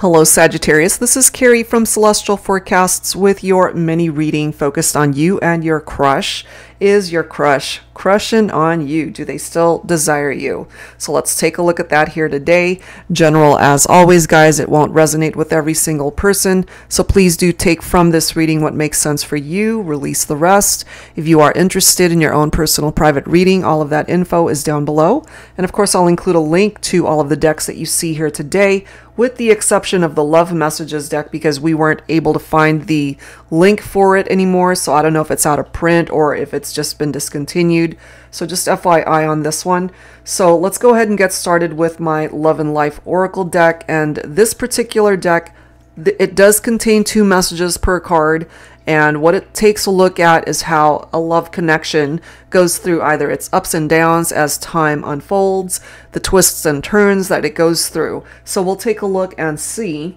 Hello, Sagittarius. This is Carrie from Celestial Forecasts with your mini reading focused on you and your crush. Is your crush crushing on you? Do they still desire you? So let's take a look at that here today. General, as always, guys, it won't resonate with every single person. So please do take from this reading what makes sense for you, release the rest. If you are interested in your own personal private reading, all of that info is down below. And of course, I'll include a link to all of the decks that you see here today with the exception of the love messages deck because we weren't able to find the link for it anymore. So I don't know if it's out of print or if it's just been discontinued. So just FYI on this one. So let's go ahead and get started with my Love and Life Oracle deck. And this particular deck, it does contain two messages per card and what it takes a look at is how a love connection goes through either its ups and downs as time unfolds, the twists and turns that it goes through. So we'll take a look and see,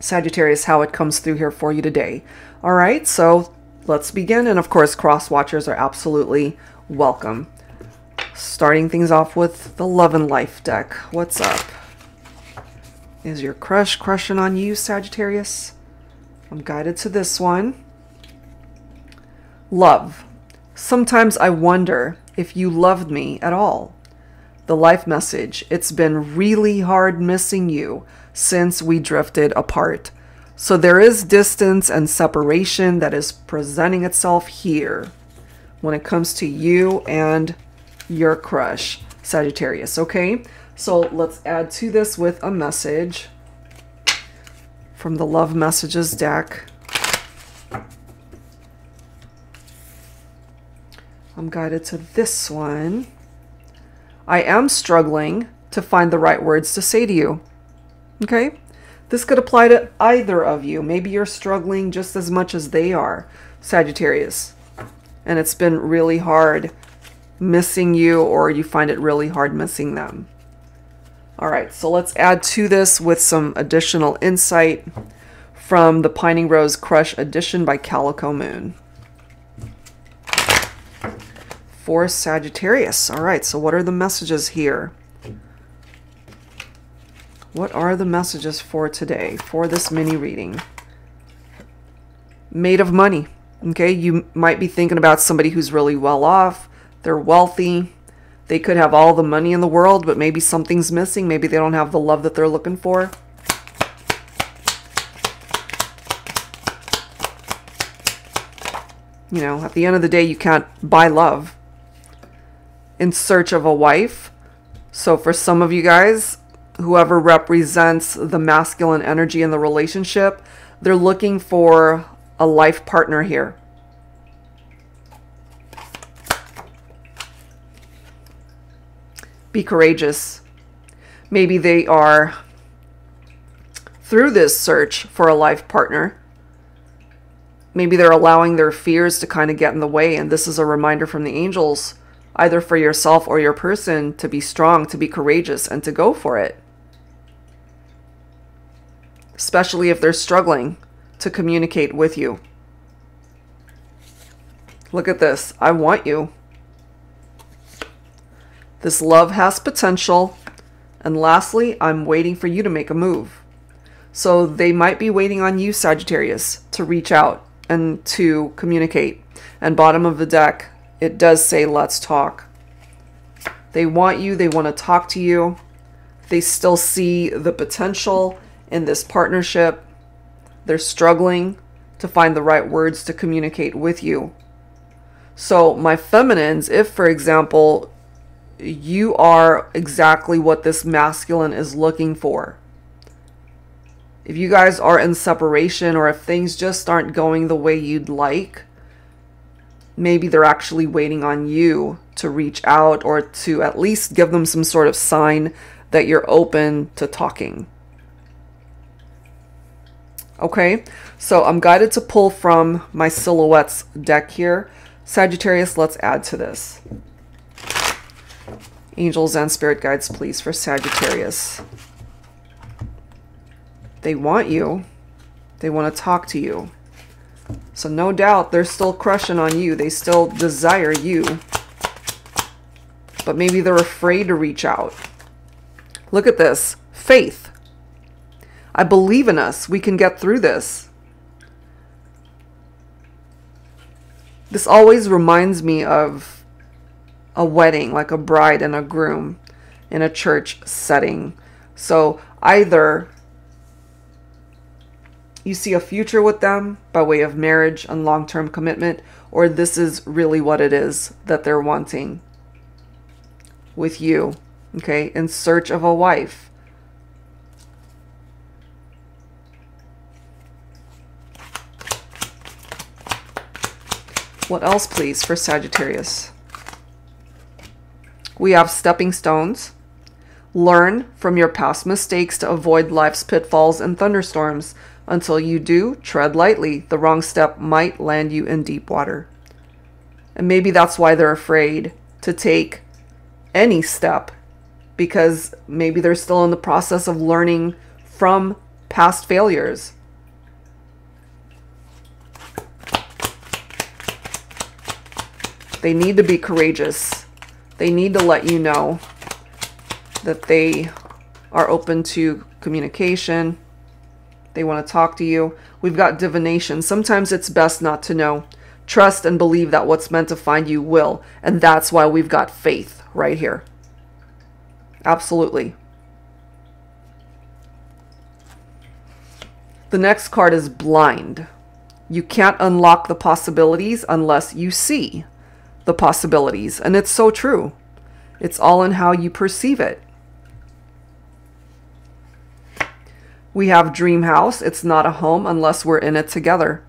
Sagittarius, how it comes through here for you today. All right, so let's begin. And of course, cross watchers are absolutely welcome. Starting things off with the Love and Life deck. What's up? Is your crush crushing on you, Sagittarius? I'm guided to this one. Love. Sometimes I wonder if you loved me at all. The life message. It's been really hard missing you since we drifted apart. So there is distance and separation that is presenting itself here when it comes to you and your crush, Sagittarius, okay? So let's add to this with a message from the Love Messages deck. I'm guided to this one. I am struggling to find the right words to say to you. Okay? This could apply to either of you. Maybe you're struggling just as much as they are, Sagittarius. And it's been really hard missing you, or you find it really hard missing them. All right, so let's add to this with some additional insight from the Pining Rose Crush edition by Calico Moon. For Sagittarius. All right, so what are the messages here? What are the messages for today, for this mini reading? Made of money. Okay, you might be thinking about somebody who's really well off. They're wealthy. They could have all the money in the world, but maybe something's missing. Maybe they don't have the love that they're looking for. You know, at the end of the day, you can't buy love in search of a wife. So for some of you guys, whoever represents the masculine energy in the relationship, they're looking for a life partner here. be courageous. Maybe they are through this search for a life partner. Maybe they're allowing their fears to kind of get in the way. And this is a reminder from the angels, either for yourself or your person, to be strong, to be courageous, and to go for it. Especially if they're struggling to communicate with you. Look at this. I want you. This love has potential. And lastly, I'm waiting for you to make a move. So they might be waiting on you, Sagittarius, to reach out and to communicate. And bottom of the deck, it does say, let's talk. They want you, they want to talk to you. They still see the potential in this partnership. They're struggling to find the right words to communicate with you. So, my feminines, if for example, you are exactly what this masculine is looking for. If you guys are in separation or if things just aren't going the way you'd like, maybe they're actually waiting on you to reach out or to at least give them some sort of sign that you're open to talking. Okay, so I'm guided to pull from my silhouettes deck here. Sagittarius, let's add to this. Angels and spirit guides, please, for Sagittarius. They want you. They want to talk to you. So no doubt they're still crushing on you. They still desire you. But maybe they're afraid to reach out. Look at this. Faith. I believe in us. We can get through this. This always reminds me of a wedding, like a bride and a groom in a church setting. So either you see a future with them by way of marriage and long term commitment, or this is really what it is that they're wanting with you, okay, in search of a wife. What else, please, for Sagittarius? We have stepping stones. Learn from your past mistakes to avoid life's pitfalls and thunderstorms. Until you do, tread lightly. The wrong step might land you in deep water. And maybe that's why they're afraid to take any step because maybe they're still in the process of learning from past failures. They need to be courageous. They need to let you know that they are open to communication. They want to talk to you. We've got divination. Sometimes it's best not to know. Trust and believe that what's meant to find you will. And that's why we've got faith right here. Absolutely. The next card is blind. You can't unlock the possibilities unless you see the possibilities. And it's so true. It's all in how you perceive it. We have Dream House. It's not a home unless we're in it together.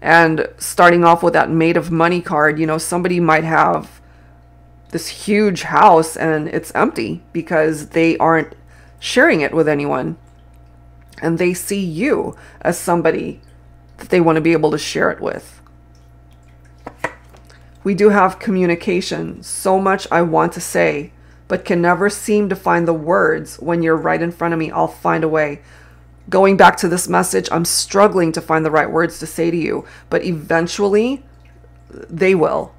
And starting off with that Maid of Money card, you know, somebody might have this huge house and it's empty because they aren't sharing it with anyone. And they see you as somebody that they want to be able to share it with. We do have communication. So much I want to say, but can never seem to find the words. When you're right in front of me, I'll find a way. Going back to this message, I'm struggling to find the right words to say to you, but eventually they will.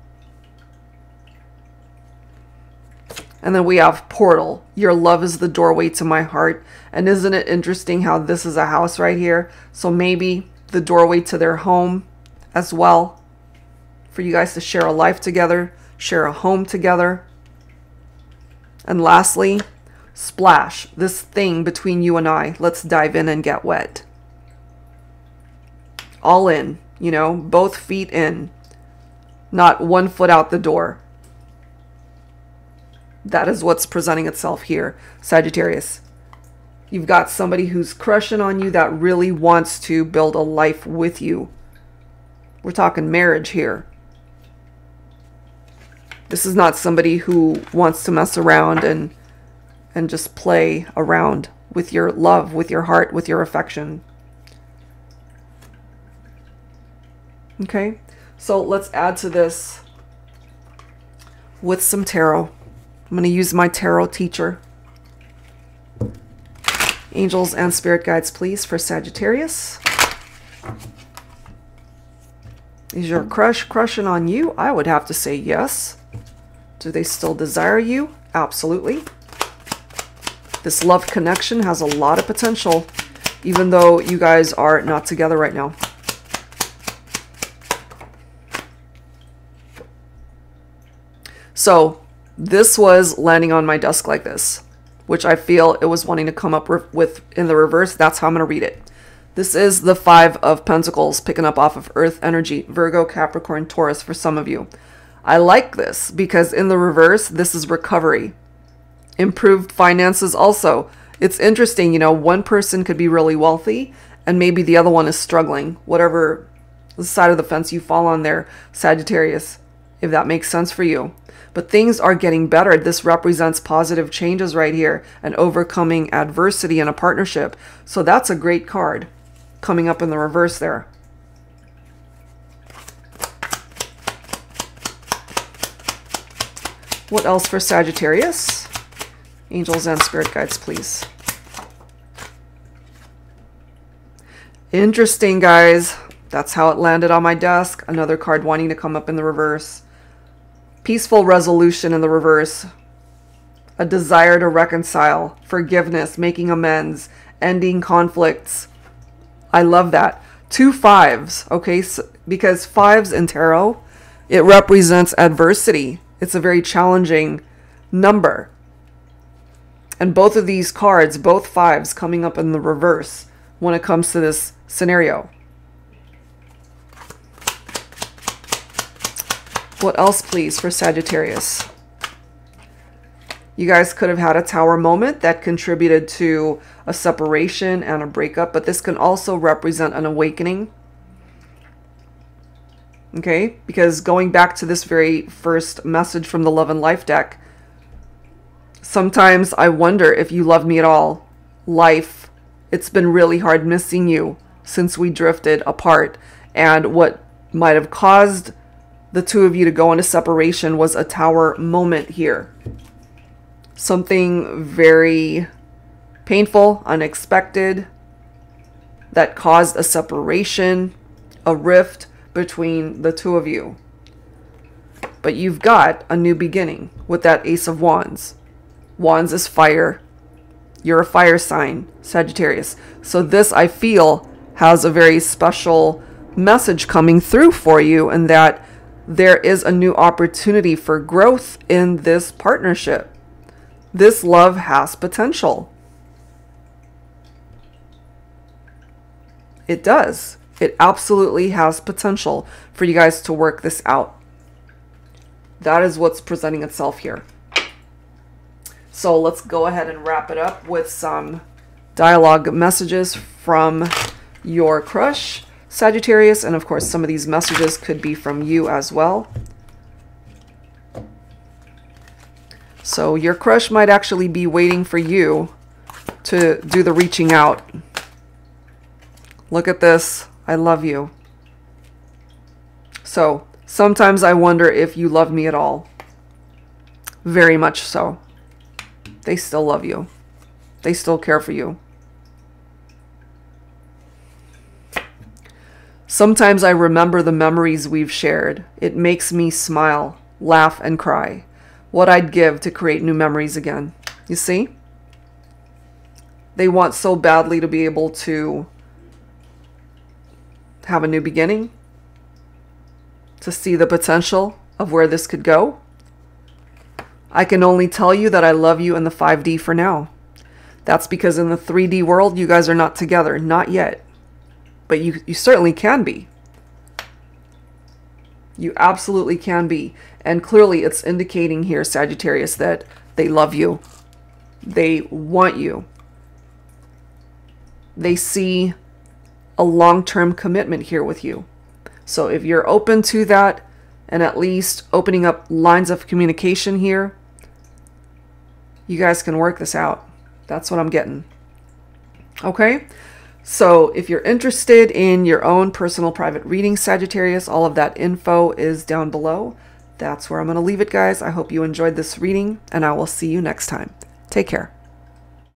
And then we have Portal. Your love is the doorway to my heart. And isn't it interesting how this is a house right here? So maybe the doorway to their home as well. For you guys to share a life together, share a home together. And lastly, splash, this thing between you and I. Let's dive in and get wet. All in, you know, both feet in, not one foot out the door. That is what's presenting itself here, Sagittarius. You've got somebody who's crushing on you that really wants to build a life with you. We're talking marriage here. This is not somebody who wants to mess around and and just play around with your love, with your heart, with your affection. Okay? So let's add to this with some tarot. I'm going to use my tarot teacher. Angels and spirit guides, please, for Sagittarius. Is your crush crushing on you? I would have to say yes. Do they still desire you? Absolutely. This love connection has a lot of potential, even though you guys are not together right now. So, this was landing on my desk like this, which I feel it was wanting to come up with in the reverse. That's how I'm going to read it. This is the Five of Pentacles, picking up off of Earth energy, Virgo, Capricorn, Taurus for some of you. I like this because in the reverse, this is recovery. Improved finances also. It's interesting, you know, one person could be really wealthy and maybe the other one is struggling. Whatever side of the fence you fall on there, Sagittarius, if that makes sense for you. But things are getting better. This represents positive changes right here and overcoming adversity in a partnership. So that's a great card coming up in the reverse there. What else for Sagittarius? Angels and spirit guides, please. Interesting, guys. That's how it landed on my desk. Another card wanting to come up in the reverse. Peaceful resolution in the reverse. A desire to reconcile, forgiveness, making amends, ending conflicts. I love that. Two fives, okay? So, because fives in tarot, it represents adversity. It's a very challenging number. And both of these cards, both fives, coming up in the reverse when it comes to this scenario. What else, please, for Sagittarius? You guys could have had a tower moment that contributed to a separation and a breakup, but this can also represent an awakening. Okay, because going back to this very first message from the Love and Life deck, sometimes I wonder if you love me at all. Life, it's been really hard missing you since we drifted apart, and what might have caused the two of you to go into separation was a tower moment here. Something very painful, unexpected, that caused a separation, a rift between the two of you. But you've got a new beginning with that Ace of Wands. Wands is fire. You're a fire sign, Sagittarius. So this, I feel, has a very special message coming through for you and that there is a new opportunity for growth in this partnership. This love has potential. It does. It absolutely has potential for you guys to work this out. That is what's presenting itself here. So let's go ahead and wrap it up with some dialogue messages from your crush. Sagittarius, and of course some of these messages could be from you as well. So your crush might actually be waiting for you to do the reaching out. Look at this. I love you. So sometimes I wonder if you love me at all. Very much so. They still love you. They still care for you. Sometimes I remember the memories we've shared. It makes me smile, laugh, and cry. What I'd give to create new memories again. You see? They want so badly to be able to have a new beginning, to see the potential of where this could go. I can only tell you that I love you in the 5D for now. That's because in the 3D world, you guys are not together. Not yet but you, you certainly can be. You absolutely can be. And clearly it's indicating here, Sagittarius, that they love you. They want you. They see a long-term commitment here with you. So if you're open to that and at least opening up lines of communication here, you guys can work this out. That's what I'm getting. Okay? So if you're interested in your own personal private reading, Sagittarius, all of that info is down below. That's where I'm going to leave it, guys. I hope you enjoyed this reading, and I will see you next time. Take care.